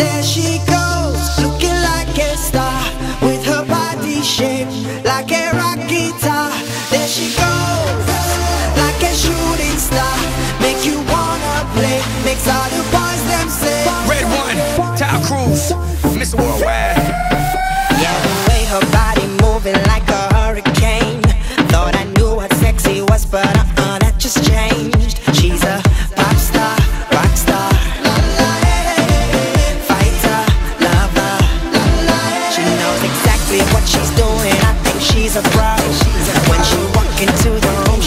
There she goes, looking like a star, with her body shaped like a rock guitar. There she goes, like a shooting star,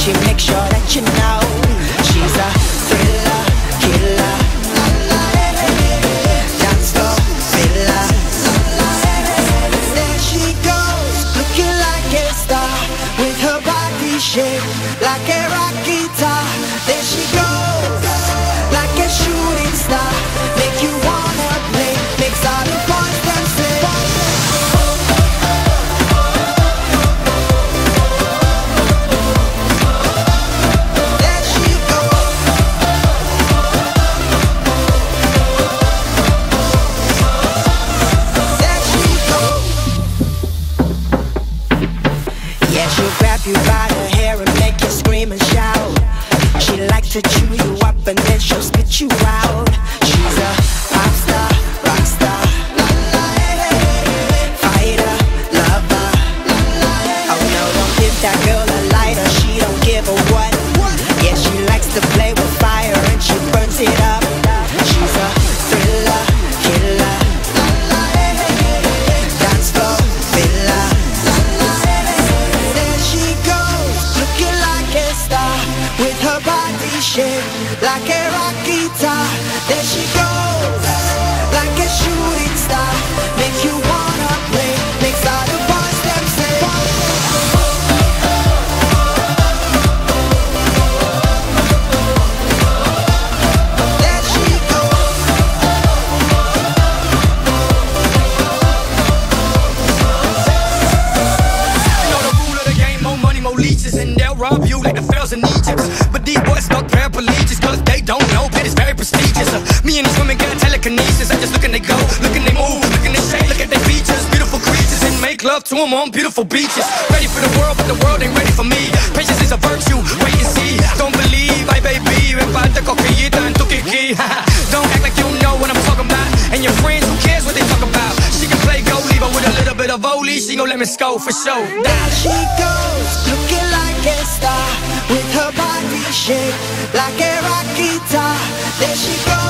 she makes sure that you know she's a thriller, killer. There she goes, looking like a star, with her body shaped like a rock guitar. There she goes, like a shooting star, make you Yeah, she'll grab you by the hair and make you scream and shout. She likes to chew you up and then she'll spit you out. She's a pop star, rock star, fighter, lover. Oh no, don't give that girl like a rock guitar. There she goes, pharaohs in Egypt. But these boys stuck paraplegics, cause they don't know that it's very prestigious. Uh, me and these women got telekinesis, I just look and they go, look and they move, look and they shake, look at their features, beautiful creatures, and make love to them on beautiful beaches. Ready for the world, but the world ain't ready for me. Patience is a virtue, wait and see. Don't believe, I baby, me falta coquillita en tu kiki. Don't act like you know what I'm talking about, and your friends, who cares what they talk about? She can play goalie, but with a little bit of volley, she gon' let me score for sure. There she goes, shaped like a rock guitar. There she goes.